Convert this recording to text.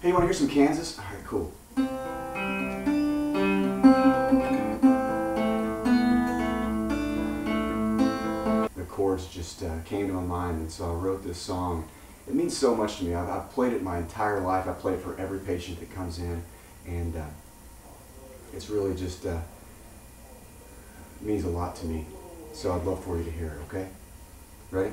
Hey, you want to hear some Kansas? All right, cool. The chords just uh, came to my mind, and so I wrote this song. It means so much to me. I've, I've played it my entire life. I play it for every patient that comes in, and uh, it's really just uh, means a lot to me. So I'd love for you to hear it. Okay? Ready?